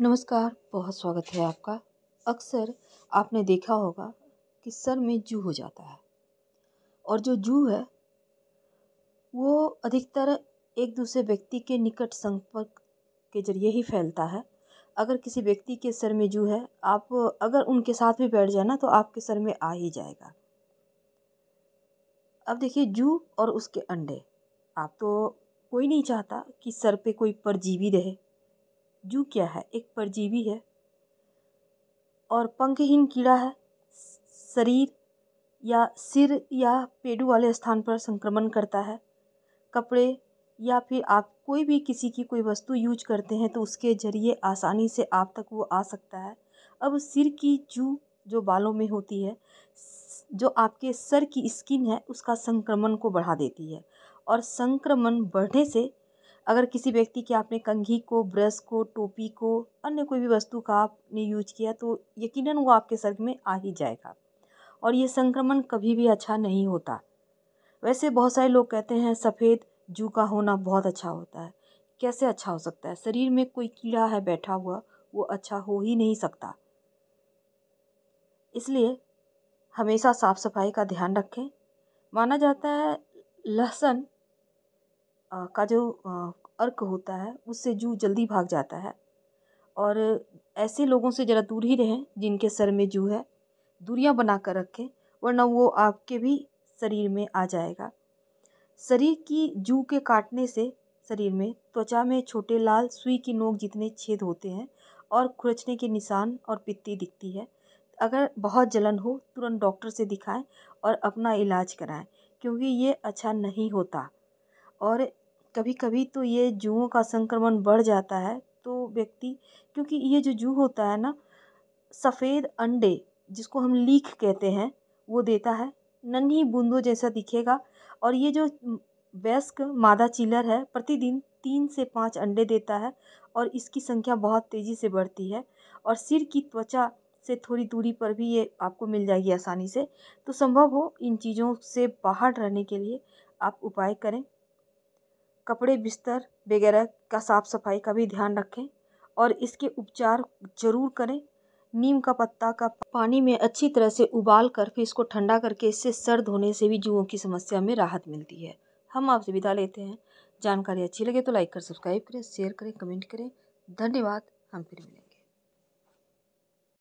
नमस्कार, बहुत स्वागत है आपका। अक्सर आपने देखा होगा कि सर में जू हो जाता है। और जो जू है, वो अधिकतर एक दूसरे व्यक्ति के निकट संपर्क के ज़रिए ही फैलता है। अगर किसी व्यक्ति के सर में जू है, आप अगर उनके साथ भी बैठ जाए ना तो आपके सर में आ ही जाएगा। अब देखिए, जू और उसके अंडे। आप तो कोई नहीं चाहता कि सर पे कोई परजीवी रहे। जू क्या है? एक परजीवी है और पंखहीन कीड़ा है। शरीर या सिर या पेडू वाले स्थान पर संक्रमण करता है। कपड़े या फिर आप कोई भी किसी की कोई वस्तु यूज़ करते हैं तो उसके ज़रिए आसानी से आप तक वो आ सकता है। अब सिर की जू जो बालों में होती है, जो आपके सर की स्किन है, उसका संक्रमण को बढ़ा देती है और संक्रमण बढ़ने से अगर किसी व्यक्ति की आपने कंघी को, ब्रश को, टोपी को, अन्य कोई भी वस्तु का आपने यूज़ किया तो यकीनन वो आपके सर में आ ही जाएगा। और ये संक्रमण कभी भी अच्छा नहीं होता। वैसे बहुत सारे लोग कहते हैं, सफ़ेद जू का होना बहुत अच्छा होता है। कैसे अच्छा हो सकता है? शरीर में कोई कीड़ा है बैठा हुआ, वो अच्छा हो ही नहीं सकता। इसलिए हमेशा साफ़ सफ़ाई का ध्यान रखें। माना जाता है, लहसुन का जो अर्क होता है, उससे जू जल्दी भाग जाता है। और ऐसे लोगों से ज़रा दूर ही रहें, जिनके सर में जू है। दूरियाँ बना कर रखें, वरना वो आपके भी शरीर में आ जाएगा। शरीर की जू के काटने से शरीर में, त्वचा में छोटे लाल सुई की नोक जितने छेद होते हैं, और खुरचने के निशान और पित्ती दिखती है। अगर बहुत जलन हो, तुरंत डॉक्टर से दिखाएँ और अपना इलाज कराएँ, क्योंकि ये अच्छा नहीं होता। और कभी कभी तो ये जूओं का संक्रमण बढ़ जाता है तो व्यक्ति, क्योंकि ये जो जू होता है ना, सफ़ेद अंडे, जिसको हम लीख कहते हैं, वो देता है। नन्ही बूंदों जैसा दिखेगा और ये जो वयस्क मादा चिलर है, प्रतिदिन तीन से पाँच अंडे देता है और इसकी संख्या बहुत तेज़ी से बढ़ती है और सिर की त्वचा से थोड़ी दूरी पर भी ये आपको मिल जाएगी आसानी से। तो संभव हो इन चीज़ों से बाहर रहने के लिए आप उपाय करें। कपड़े बिस्तर वगैरह का साफ़ सफ़ाई का भी ध्यान रखें और इसके उपचार ज़रूर करें। नीम का पत्ता का पानी में अच्छी तरह से उबाल कर फिर इसको ठंडा करके इससे सर धोने से भी जुओं की समस्या में राहत मिलती है। हम आपसे विदा लेते हैं। जानकारी अच्छी लगे तो लाइक कर, सब्सक्राइब करें, शेयर करें, कमेंट करें। धन्यवाद। हम फिर मिलेंगे।